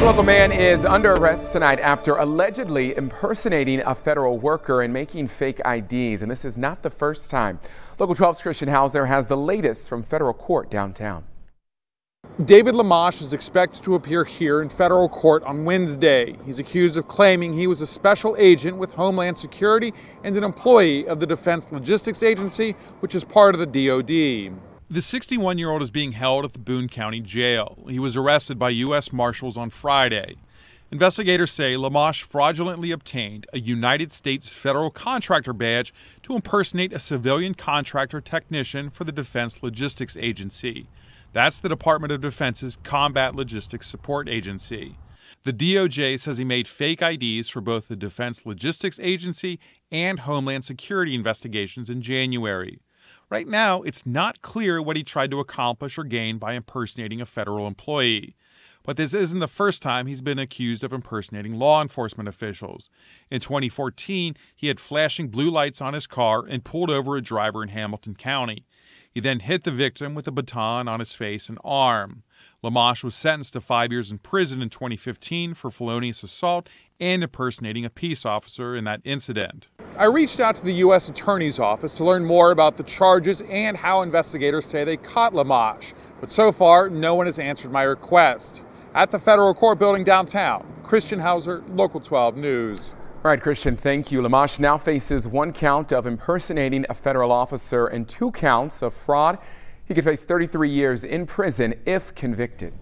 A local man is under arrest tonight after allegedly impersonating a federal worker and making fake IDs. And this is not the first time. Local 12's Christian Hauser has the latest from federal court downtown. David LaMosh is expected to appear here in federal court on Wednesday. He's accused of claiming he was a special agent with Homeland Security and an employee of the Defense Logistics Agency, which is part of the DoD. The 61 year old is being held at the Boone County Jail. He was arrested by U.S. Marshals on Friday. Investigators say LaMosh fraudulently obtained a United States federal contractor badge to impersonate a civilian contractor technician for the Defense Logistics Agency. That's the Department of Defense's Combat Logistics Support Agency. The DOJ says he made fake IDs for both the Defense Logistics Agency and Homeland Security investigations in January. Right now, it's not clear what he tried to accomplish or gain by impersonating a federal employee. But this isn't the first time he's been accused of impersonating law enforcement officials. In 2014, he had flashing blue lights on his car and pulled over a driver in Hamilton County. He then hit the victim with a baton on his face and arm. LaMosh was sentenced to five years in prison in 2015 for felonious assault and impersonating a peace officer in that incident. I reached out to the U.S. Attorney's Office to learn more about the charges and how investigators say they caught LaMosh, but so far, no one has answered my request. At the federal court building downtown, Christian Hauser, Local 12 News. All right, Christian, thank you. LaMosh now faces one count of impersonating a federal officer and two counts of fraud. He could face 33 years in prison if convicted.